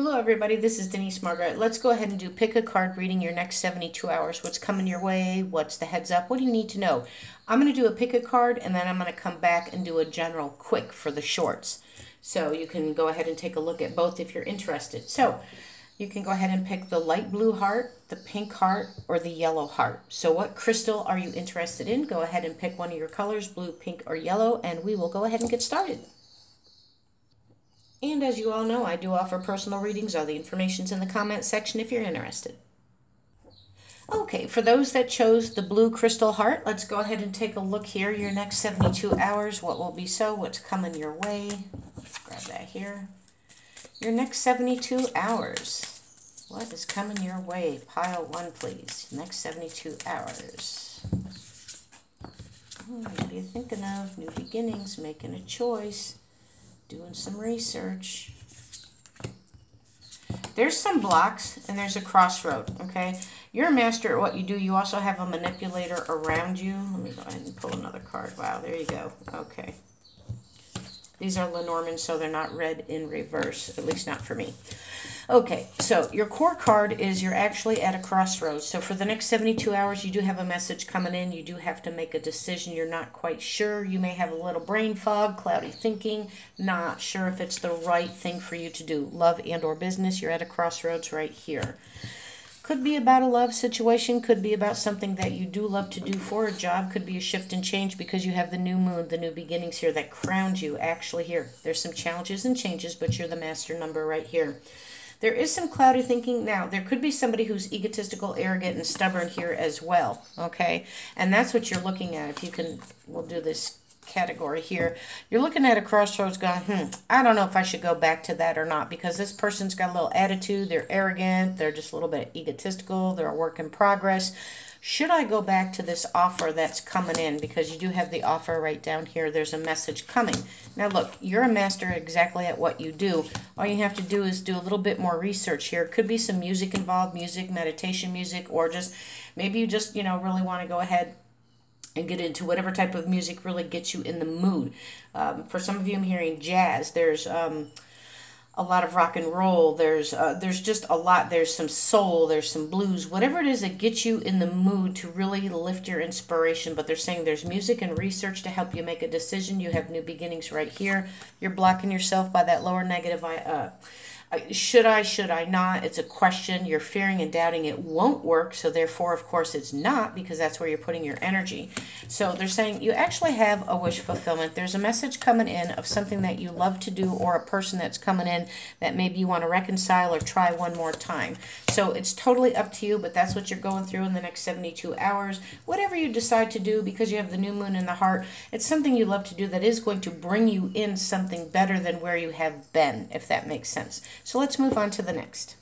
Hello everybody, this is Denise Margaret. Let's go ahead and do pick a card reading your next 72 hours. What's coming your way? What's the heads up? What do you need to know? I'm going to do a pick a card and then I'm going to come back and do a general quick for the shorts. So you can go ahead and take a look at both if you're interested. So you can go ahead and pick the light blue heart, the pink heart, or the yellow heart. So what crystal are you interested in? Go ahead and pick one of your colors, blue, pink, or yellow, and we will go ahead and get started. And as you all know, I do offer personal readings. All the information's in the comments section if you're interested. Okay, for those that chose the blue crystal heart, let's go ahead and take a look here. Your next 72 hours, what will be so, what's coming your way. Grab that here. Your next 72 hours, what is coming your way? Pile one, please. Next 72 hours. Hmm, what are you thinking of? New beginnings, making a choice doing some research. There's some blocks and there's a crossroad, okay? You're a master at what you do. You also have a manipulator around you. Let me go ahead and pull another card. Wow, there you go. Okay. These are Lenormand, so they're not read in reverse, at least not for me. Okay, so your core card is you're actually at a crossroads. So for the next 72 hours, you do have a message coming in. You do have to make a decision. You're not quite sure. You may have a little brain fog, cloudy thinking, not sure if it's the right thing for you to do. Love and or business, you're at a crossroads right here. Could be about a love situation, could be about something that you do love to do for a job, could be a shift and change because you have the new moon, the new beginnings here that crowned you actually here. There's some challenges and changes, but you're the master number right here. There is some cloudy thinking. Now, there could be somebody who's egotistical, arrogant, and stubborn here as well, okay? And that's what you're looking at. If you can, we'll do this category here. You're looking at a crossroads going, hmm, I don't know if I should go back to that or not because this person's got a little attitude. They're arrogant. They're just a little bit egotistical. They're a work in progress should I go back to this offer that's coming in? Because you do have the offer right down here. There's a message coming. Now look, you're a master exactly at what you do. All you have to do is do a little bit more research here. Could be some music involved, music, meditation music, or just maybe you just, you know, really want to go ahead and get into whatever type of music really gets you in the mood. Um, for some of you, I'm hearing jazz. There's... Um, a lot of rock and roll. There's uh, there's just a lot. There's some soul. There's some blues. Whatever it is that gets you in the mood to really lift your inspiration. But they're saying there's music and research to help you make a decision. You have new beginnings right here. You're blocking yourself by that lower negative uh, Uh, should I, should I not? It's a question. You're fearing and doubting it won't work. So, therefore, of course, it's not because that's where you're putting your energy. So, they're saying you actually have a wish fulfillment. There's a message coming in of something that you love to do or a person that's coming in that maybe you want to reconcile or try one more time. So, it's totally up to you, but that's what you're going through in the next 72 hours. Whatever you decide to do because you have the new moon in the heart, it's something you love to do that is going to bring you in something better than where you have been, if that makes sense. So let's move on to the next.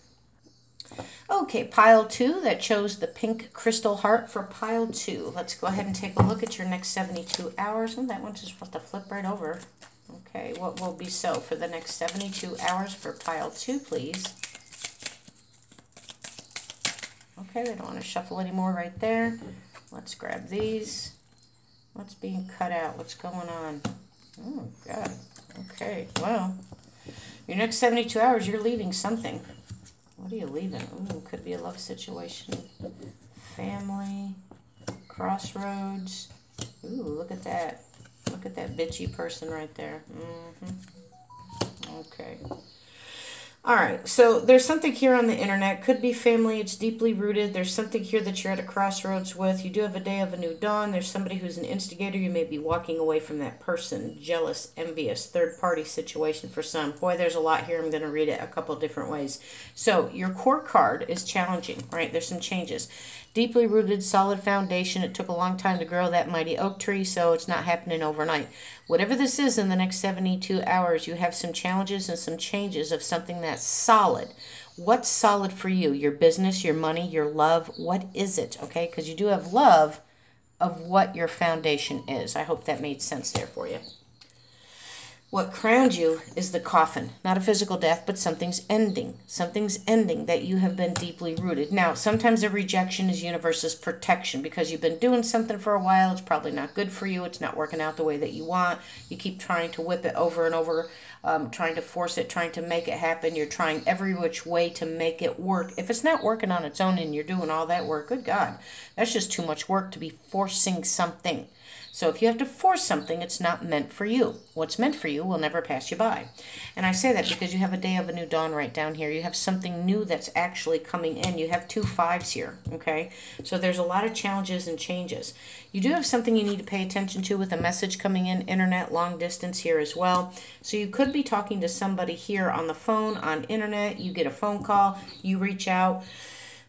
Okay, pile two, that chose the pink crystal heart for pile two. Let's go ahead and take a look at your next 72 hours. And that one's just supposed to flip right over. Okay, what will be so for the next 72 hours for pile two, please? Okay, we don't want to shuffle anymore right there. Let's grab these. What's being cut out? What's going on? Oh, God. Okay, well, your next 72 hours, you're leaving something. What are you leaving? Ooh, could be a love situation. Family. Crossroads. Ooh, look at that. Look at that bitchy person right there. Mm-hmm. Okay. All right, so there's something here on the internet. Could be family. It's deeply rooted. There's something here that you're at a crossroads with. You do have a day of a new dawn. There's somebody who's an instigator. You may be walking away from that person. Jealous, envious, third party situation for some. Boy, there's a lot here. I'm going to read it a couple different ways. So your core card is challenging, right? There's some changes. Deeply rooted, solid foundation. It took a long time to grow that mighty oak tree, so it's not happening overnight. Whatever this is in the next 72 hours, you have some challenges and some changes of something that's solid. What's solid for you? Your business, your money, your love? What is it? Okay, because you do have love of what your foundation is. I hope that made sense there for you. What crowned you is the coffin, not a physical death, but something's ending. Something's ending that you have been deeply rooted. Now, sometimes a rejection is universe's protection because you've been doing something for a while. It's probably not good for you. It's not working out the way that you want. You keep trying to whip it over and over um, trying to force it, trying to make it happen. You're trying every which way to make it work. If it's not working on its own and you're doing all that work, good God, that's just too much work to be forcing something. So if you have to force something, it's not meant for you. What's meant for you will never pass you by. And I say that because you have a day of a new dawn right down here. You have something new that's actually coming in. You have two fives here, okay? So there's a lot of challenges and changes. You do have something you need to pay attention to with a message coming in, internet, long distance here as well. So you could be talking to somebody here on the phone, on internet. You get a phone call, you reach out.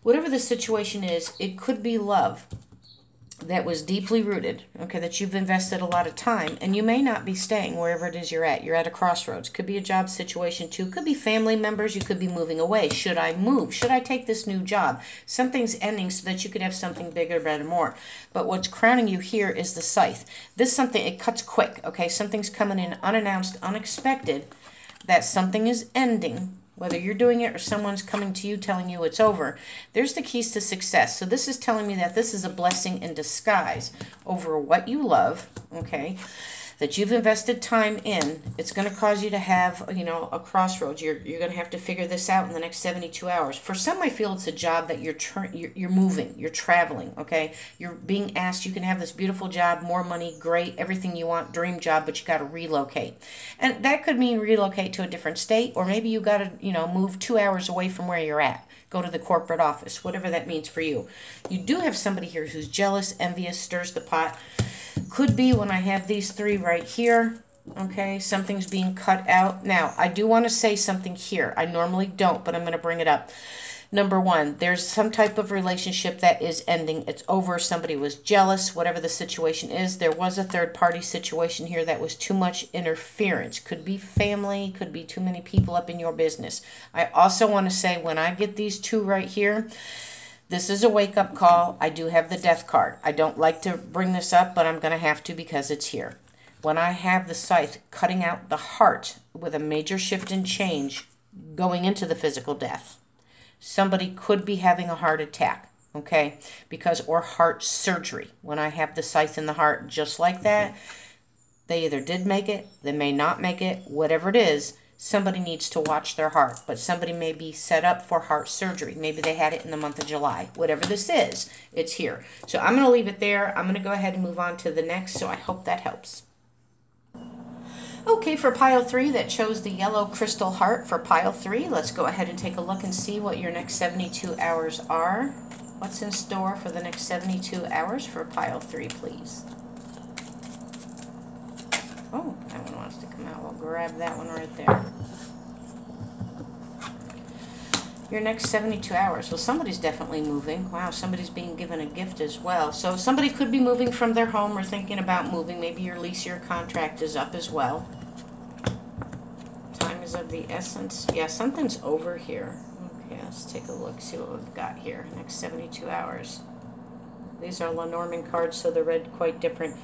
Whatever the situation is, it could be love that was deeply rooted, okay, that you've invested a lot of time, and you may not be staying wherever it is you're at. You're at a crossroads. Could be a job situation too. Could be family members. You could be moving away. Should I move? Should I take this new job? Something's ending so that you could have something bigger, better, more. But what's crowning you here is the scythe. This something, it cuts quick, okay? Something's coming in unannounced, unexpected, that something is ending whether you're doing it or someone's coming to you telling you it's over, there's the keys to success. So this is telling me that this is a blessing in disguise over what you love, okay? That you've invested time in, it's going to cause you to have, you know, a crossroads. You're, you're going to have to figure this out in the next 72 hours. For some, I feel it's a job that you're, you're, you're moving, you're traveling, okay? You're being asked, you can have this beautiful job, more money, great, everything you want, dream job, but you got to relocate. And that could mean relocate to a different state, or maybe you got to, you know, move two hours away from where you're at go to the corporate office, whatever that means for you. You do have somebody here who's jealous, envious, stirs the pot. Could be when I have these three right here. Okay, something's being cut out. Now, I do want to say something here. I normally don't, but I'm going to bring it up. Number one, there's some type of relationship that is ending. It's over. Somebody was jealous, whatever the situation is. There was a third party situation here that was too much interference. Could be family, could be too many people up in your business. I also want to say when I get these two right here, this is a wake up call. I do have the death card. I don't like to bring this up, but I'm going to have to because it's here. When I have the scythe cutting out the heart with a major shift and change going into the physical death, somebody could be having a heart attack, okay? Because, or heart surgery. When I have the scythe in the heart just like that, mm-hmm. they either did make it, they may not make it, whatever it is somebody needs to watch their heart, but somebody may be set up for heart surgery. Maybe they had it in the month of July. Whatever this is, it's here. So I'm going to leave it there. I'm going to go ahead and move on to the next, so I hope that helps. Okay, for pile three, that chose the yellow crystal heart for pile three. Let's go ahead and take a look and see what your next 72 hours are. What's in store for the next 72 hours for pile three, please? Oh, come out. We'll grab that one right there. Your next 72 hours. Well, somebody's definitely moving. Wow, somebody's being given a gift as well. So somebody could be moving from their home or thinking about moving. Maybe your lease, your contract is up as well. Time is of the essence. Yeah, something's over here. Okay, let's take a look, see what we've got here. Next 72 hours. These are Lenormand cards, so they're read quite different.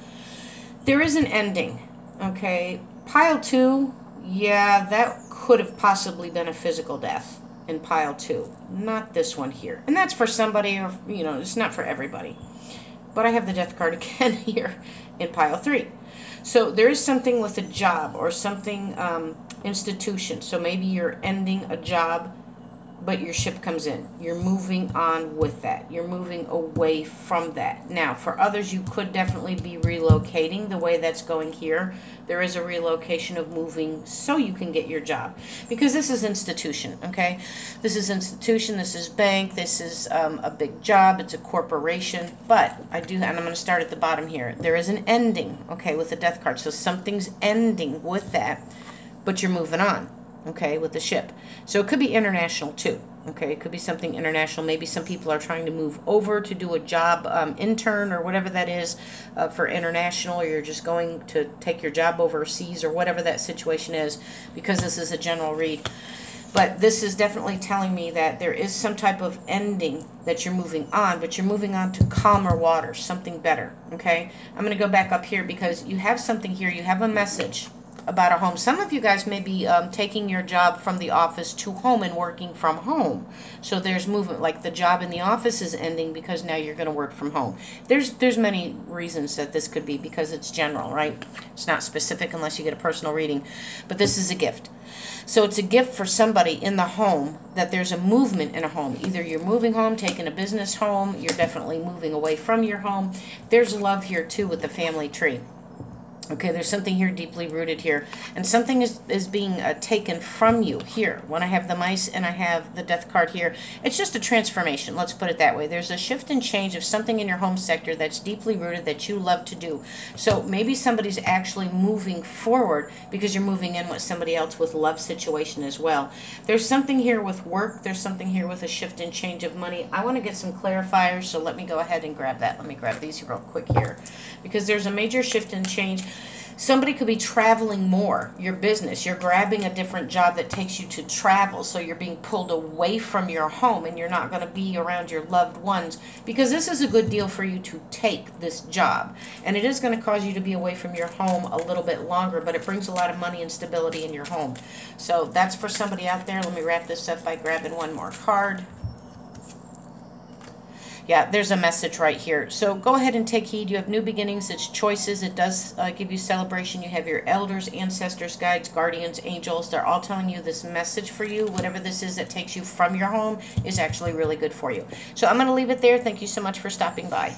There is an ending. Okay, pile two, yeah, that could have possibly been a physical death in pile two, not this one here. And that's for somebody, or you know, it's not for everybody. But I have the death card again here in pile three. So there is something with a job or something um, institution. So maybe you're ending a job but your ship comes in. You're moving on with that. You're moving away from that. Now, for others, you could definitely be relocating the way that's going here. There is a relocation of moving so you can get your job. Because this is institution, okay? This is institution, this is bank, this is um, a big job, it's a corporation. But I do, and I'm going to start at the bottom here. There is an ending, okay, with the death card. So something's ending with that, but you're moving on okay, with the ship. So it could be international too. Okay, it could be something international. Maybe some people are trying to move over to do a job um, intern or whatever that is uh, for international, or you're just going to take your job overseas or whatever that situation is, because this is a general read. But this is definitely telling me that there is some type of ending that you're moving on, but you're moving on to calmer waters, something better. Okay, I'm going to go back up here because you have something here. You have a message about a home. Some of you guys may be um, taking your job from the office to home and working from home. So there's movement, like the job in the office is ending because now you're going to work from home. There's there's many reasons that this could be because it's general, right? It's not specific unless you get a personal reading, but this is a gift. So it's a gift for somebody in the home that there's a movement in a home. Either you're moving home, taking a business home, you're definitely moving away from your home. There's love here too with the family tree. Okay, there's something here deeply rooted here. And something is, is being uh, taken from you here. When I have the mice and I have the death card here, it's just a transformation. Let's put it that way. There's a shift and change of something in your home sector that's deeply rooted that you love to do. So maybe somebody's actually moving forward because you're moving in with somebody else with love situation as well. There's something here with work. There's something here with a shift and change of money. I want to get some clarifiers, so let me go ahead and grab that. Let me grab these real quick here. Because there's a major shift and change Somebody could be traveling more, your business. You're grabbing a different job that takes you to travel, so you're being pulled away from your home and you're not going to be around your loved ones because this is a good deal for you to take this job. And it is going to cause you to be away from your home a little bit longer, but it brings a lot of money and stability in your home. So that's for somebody out there. Let me wrap this up by grabbing one more card yeah, there's a message right here. So go ahead and take heed. You have new beginnings. It's choices. It does uh, give you celebration. You have your elders, ancestors, guides, guardians, angels. They're all telling you this message for you. Whatever this is that takes you from your home is actually really good for you. So I'm going to leave it there. Thank you so much for stopping by.